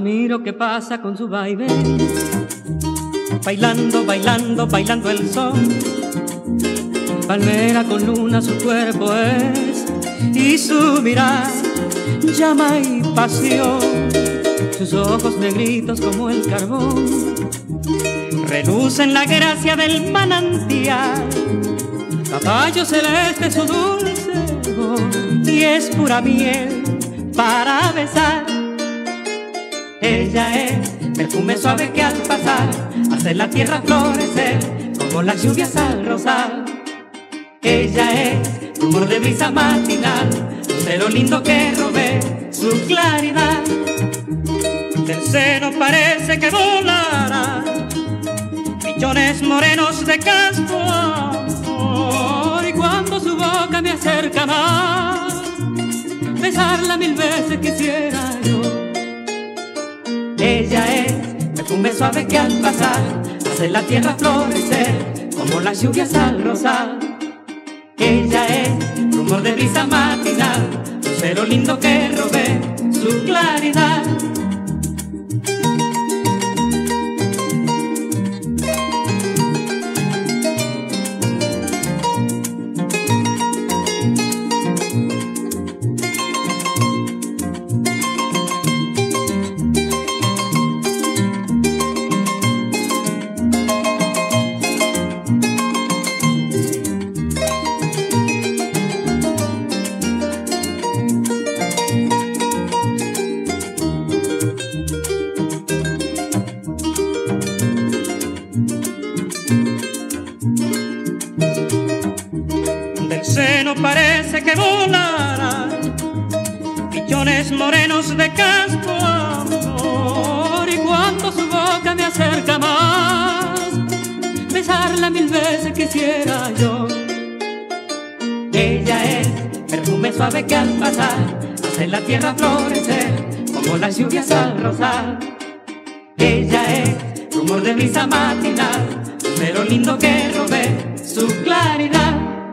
lo que pasa con su baile. Bailando, bailando, bailando el sol. Palmera con luna su cuerpo es y su mirar llama y pasión. Sus ojos negritos como el carbón relucen la gracia del manantial. Caballo celeste su dulce voz y es pura miel para besar. Ella es perfume suave que al pasar hace la tierra florecer como las lluvias al rosal. Ella es rumor de brisa matinal, cero lindo que robé su claridad. Del seno parece que volará millones morenos de casco y cuando su boca me acerca más, besarla mil veces quisiera perfume suave que al pasar hace la tierra florecer como las lluvias al rosal. Ella es rumor de brisa matinal, lucero lindo que robé su claridad. Seno parece que volará millones morenos de casco amor y cuando su boca me acerca más besarla mil veces quisiera yo. Ella es perfume suave que al pasar hace la tierra florecer como las lluvias al rosal ella es rumor de brisa matinal pero lindo que robé su claridad